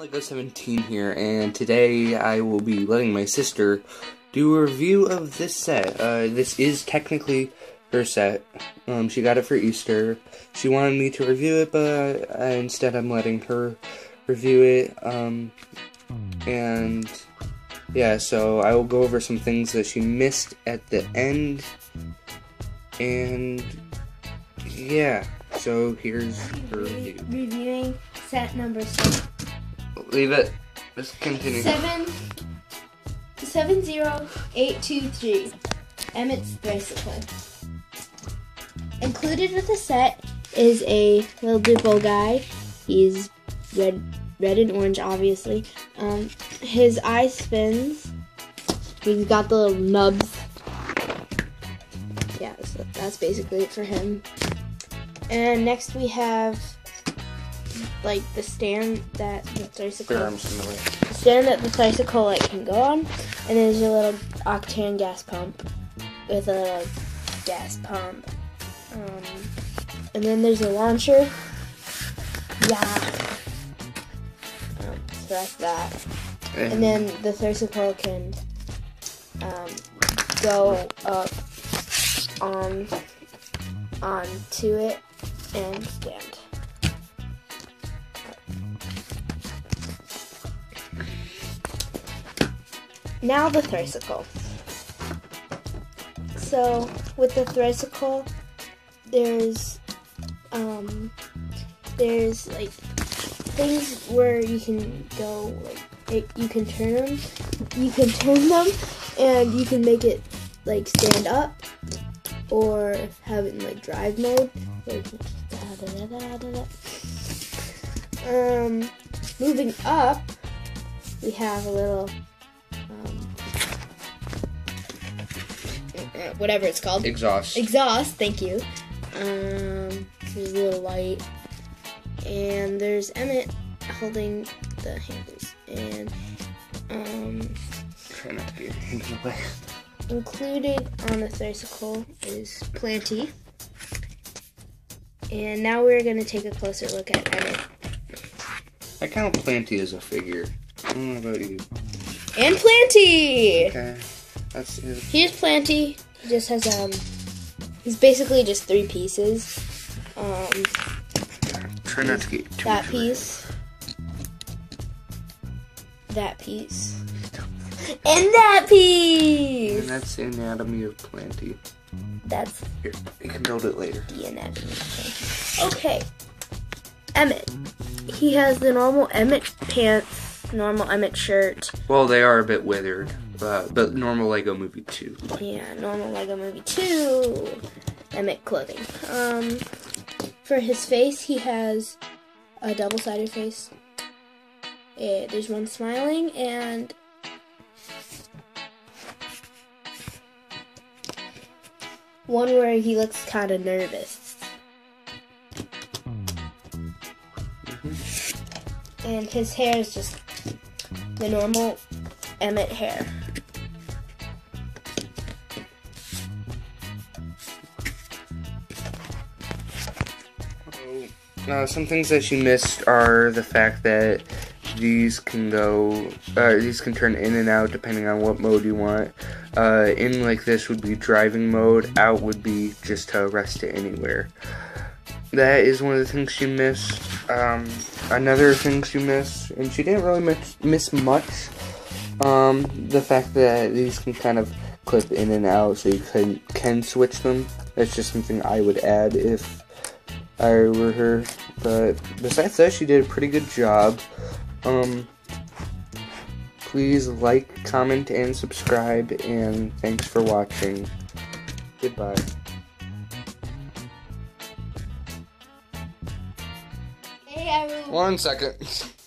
Lego 17 here, and today I will be letting my sister do a review of this set. Uh, this is technically her set. Um, she got it for Easter. She wanted me to review it, but uh, instead I'm letting her review it. Um, and yeah, so I will go over some things that she missed at the end. And yeah, so here's her review. Reviewing set number seven. Leave it. Let's continue. Seven. Seven zero eight two three. Emmet's bicycle. Included with the set is a little Duplo guy. He's red, red and orange, obviously. Um, his eye spins. He's got the little nubs. Yeah, so that's basically it for him. And next we have like the stand that the tricycle Your arms in the the stand that the tricycle like can go on, and there's a little octane gas pump with a little gas pump. Um, and then there's a launcher. Yeah. Um, so that's that. And then the tricycle can um, go up on onto it and stand. Now the tricycle. So with the tricycle, there's um, there's like things where you can go like it, you can turn them, you can turn them, and you can make it like stand up or have it in like drive mode. Like, da, da, da. Um, moving up, we have a little uh, whatever it's called. Exhaust. Exhaust, thank you. Um, there's a little light. And there's Emmet holding the handles. And um, Try not to get in the way. included on the tricycle is Planty. And now we're going to take a closer look at Emmet. I count Planty as a figure. I don't know about you. And Planty! Okay. That's it. Here's Planty. He just has, um, he's basically just three pieces. Um, Try not to get too that piece, that piece, and that piece. And that's the anatomy of Planty. That's Here, you can build it later. the anatomy. Okay, Emmet. He has the normal Emmet pants, normal Emmet shirt. Well, they are a bit withered, but but normal Lego Movie two. Yeah, normal Lego Movie 2 Emmet clothing. Um, for his face, he has a double-sided face. Eh, there's one smiling and one where he looks kind of nervous. And his hair is just the normal Emmet hair. Uh, some things that she missed are the fact that these can go, uh, these can turn in and out depending on what mode you want. Uh, in like this would be driving mode, out would be just to rest it anywhere. That is one of the things she missed. Um, another thing she missed, and she didn't really miss, miss much, um, the fact that these can kind of clip in and out so you can, can switch them. That's just something I would add if I were her. But besides that, she did a pretty good job. Um, please like, comment, and subscribe, and thanks for watching. Goodbye. Hey everyone. One second.